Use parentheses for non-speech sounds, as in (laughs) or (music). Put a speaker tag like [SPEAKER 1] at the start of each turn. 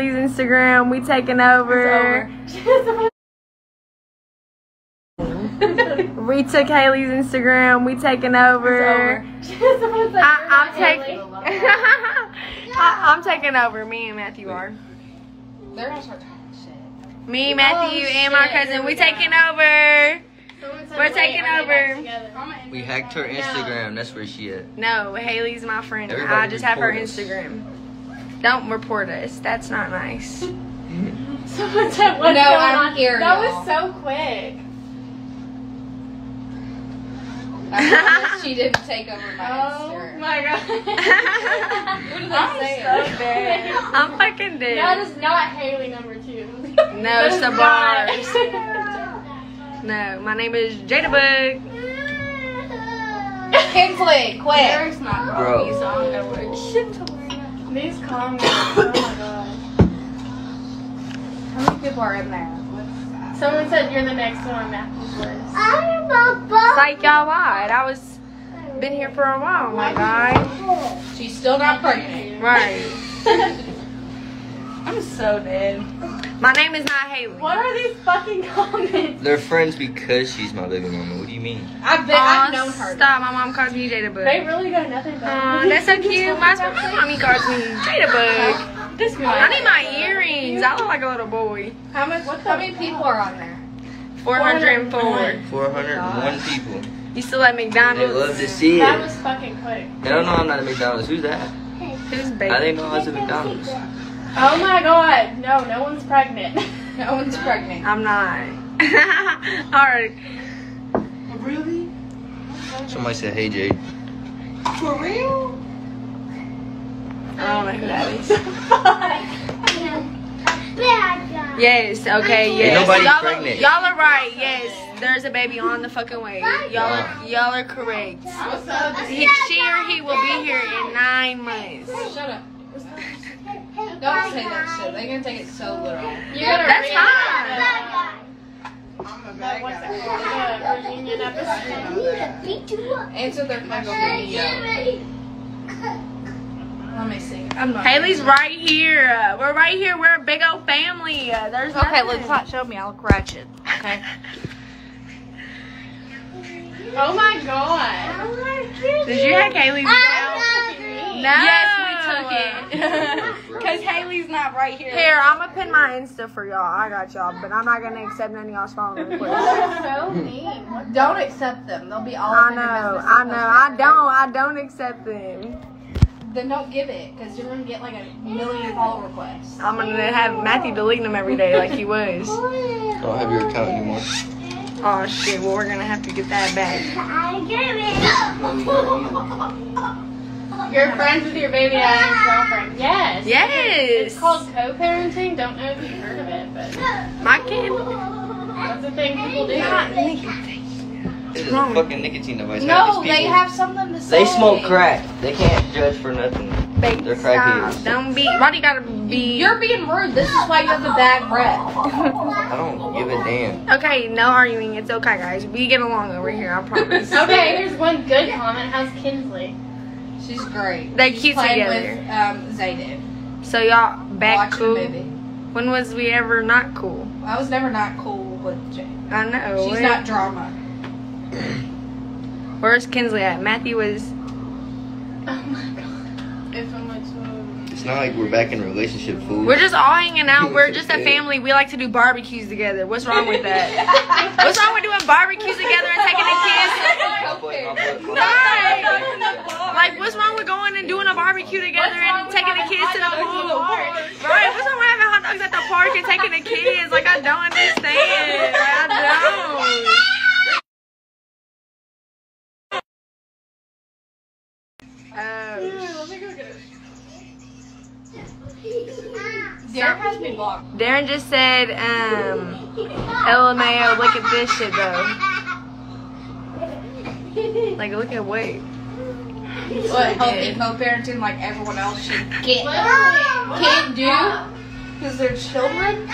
[SPEAKER 1] Hailey's Instagram. We taking over. We took Hailey's Instagram. We taking over. I, I'm taking. (laughs) I, I'm taking over. Me and Matthew are.
[SPEAKER 2] They're gonna start talking shit.
[SPEAKER 1] Me, Matthew,
[SPEAKER 2] Oh,
[SPEAKER 1] and my cousin. We
[SPEAKER 2] we
[SPEAKER 1] taking over. We're taking over.
[SPEAKER 3] We hacked her Instagram. That's where she at.
[SPEAKER 1] No, Hailey's my friend. I just have her
[SPEAKER 3] report us.
[SPEAKER 1] Instagram. Don't report us. That's not nice. (laughs)
[SPEAKER 4] Someone said, what's
[SPEAKER 2] No,
[SPEAKER 4] going
[SPEAKER 2] I'm
[SPEAKER 4] on?
[SPEAKER 2] here,
[SPEAKER 4] That was so quick.
[SPEAKER 2] She didn't take over my
[SPEAKER 4] Oh
[SPEAKER 2] Instagram.
[SPEAKER 4] my god. (laughs)
[SPEAKER 2] What did
[SPEAKER 4] I'm
[SPEAKER 2] they say?
[SPEAKER 4] so dead.
[SPEAKER 1] I'm fucking dead.
[SPEAKER 4] is not Hailey number two. (laughs)
[SPEAKER 1] No, it's
[SPEAKER 4] is
[SPEAKER 1] the bars. No, my name is Jada Bug.
[SPEAKER 2] Kinsley, quick.
[SPEAKER 4] Eric's not
[SPEAKER 3] Bro.
[SPEAKER 4] These comments. (coughs) Oh my god.
[SPEAKER 2] How many people are in there?
[SPEAKER 4] Someone said you're the next one on Matthew's list.
[SPEAKER 1] I'm It's like y'all lied. I was been here for a while, my guy.
[SPEAKER 2] She's still not pregnant.
[SPEAKER 1] Right. (laughs)
[SPEAKER 2] I'm so dead.
[SPEAKER 1] My name is not Hailey.
[SPEAKER 4] What are these fucking comments?
[SPEAKER 3] They're friends because she's my baby mama. What do you mean?
[SPEAKER 2] I've been,
[SPEAKER 1] Aw,
[SPEAKER 2] I've known her.
[SPEAKER 1] Stop. My mom calls me Jada Bug.
[SPEAKER 4] They really got nothing but
[SPEAKER 1] Aw, that's so (laughs) cute. My my mommy calls me Jada Bug.
[SPEAKER 4] This
[SPEAKER 1] I need my earrings. I look like a little boy.
[SPEAKER 2] How much? How many people are on there?
[SPEAKER 1] 404.
[SPEAKER 3] 401 people.
[SPEAKER 1] You still at
[SPEAKER 3] They
[SPEAKER 1] McDonald's?
[SPEAKER 3] love to see
[SPEAKER 4] That
[SPEAKER 3] it.
[SPEAKER 4] was fucking quick.
[SPEAKER 3] They don't know I'm not at McDonald's. Who's that?
[SPEAKER 1] Who's baby?
[SPEAKER 3] I didn't know I was at McDonald's.
[SPEAKER 4] Oh my god. No, no one's pregnant. (laughs)
[SPEAKER 2] No one's pregnant.
[SPEAKER 1] I'm not. (laughs) Alright. Really?
[SPEAKER 3] Somebody said, hey, Jade.
[SPEAKER 2] For real?
[SPEAKER 1] I don't know who that is. (laughs) Yes, okay, yes.
[SPEAKER 3] nobody's
[SPEAKER 1] y'all,
[SPEAKER 3] pregnant.
[SPEAKER 1] Are, y'all are right, yes. There's a baby on the fucking way. Y'all are, y'all are correct. He, she or he will be here in nine months.
[SPEAKER 2] Shut up. Don't say that shit. They're gonna take it so literal.
[SPEAKER 4] You gotta
[SPEAKER 1] That's
[SPEAKER 4] read
[SPEAKER 1] fine.
[SPEAKER 4] the, what's it called? The reunion episode.
[SPEAKER 2] Answer their fucking video. Let me see. I'm not.
[SPEAKER 1] Hailey's right here. We're right here. We're a big old family. Uh, There's
[SPEAKER 2] Okay, let's not show me. I'll look ratchet. Okay.
[SPEAKER 4] Oh my god.
[SPEAKER 1] Did you hack Hailey's? No.
[SPEAKER 2] Yes, we took it. Cause Hailey's not right here.
[SPEAKER 1] Here, I'm gonna pin my Insta for y'all. I got y'all, but I'm not gonna accept none of y'all's phone requests.
[SPEAKER 4] so mean.
[SPEAKER 2] Don't accept them. They'll be all.
[SPEAKER 1] I
[SPEAKER 2] up in your
[SPEAKER 1] know. I know. I don't. I don't accept them.
[SPEAKER 2] Then don't give it, cause you're gonna get like a million follow requests.
[SPEAKER 1] I'm gonna have Matthew deleting them every day like he was.
[SPEAKER 3] Don't have your account anymore.
[SPEAKER 1] Oh shit, well we're gonna have to get that back.
[SPEAKER 4] You're friends with your baby daddy's girlfriend. Yes.
[SPEAKER 1] Yes.
[SPEAKER 4] It's called co-parenting. Don't know if you've heard of it, but
[SPEAKER 1] My kid.
[SPEAKER 4] that's the thing people do.
[SPEAKER 3] It is
[SPEAKER 1] wrong
[SPEAKER 3] a fucking nicotine device.
[SPEAKER 2] No, they have something to say.
[SPEAKER 3] They smoke crack. They can't judge for nothing. They're
[SPEAKER 1] Stop.
[SPEAKER 3] crackheads.
[SPEAKER 1] Don't be. Why do you gotta be?
[SPEAKER 2] You're being rude. This is why you have the bad breath.
[SPEAKER 3] I don't give a damn.
[SPEAKER 1] Okay, no arguing. It's okay, guys. We get along over here. I promise. (laughs)
[SPEAKER 4] Okay, here's one good comment. How's Kinsley?
[SPEAKER 2] She's great.
[SPEAKER 1] They
[SPEAKER 2] She's
[SPEAKER 1] cute
[SPEAKER 2] playing
[SPEAKER 1] together.
[SPEAKER 2] with um, Zayden.
[SPEAKER 1] So y'all back
[SPEAKER 2] Watching
[SPEAKER 1] cool.
[SPEAKER 2] movie.
[SPEAKER 1] When was we ever not cool?
[SPEAKER 2] I was never not cool with Jay.
[SPEAKER 1] I know.
[SPEAKER 2] She's
[SPEAKER 1] Where-
[SPEAKER 2] not drama. (coughs)
[SPEAKER 1] Where's Kinsley at? Matthew was.
[SPEAKER 4] Oh my god. If I'm like.
[SPEAKER 3] It's not like we're back in a relationship, fool.
[SPEAKER 1] We're just all hanging out. (laughs) We're just a family. We like to do barbecues together. What's wrong with that? (laughs) What's wrong with doing barbecues together and taking a kiss?
[SPEAKER 3] My butt, my butt, my butt.
[SPEAKER 1] Right. Like, what's wrong with going and doing a barbecue together and taking a kiss to the pool? Right. What's wrong with having hot dogs at the park and taking the kids? Like, I don't understand. I don't. Oh.
[SPEAKER 2] Derek has me blocked.
[SPEAKER 1] Darren just said, um, LMAO, look at this shit though. Like, look at what?
[SPEAKER 2] What healthy co-parenting like everyone else should get can't do because they're children.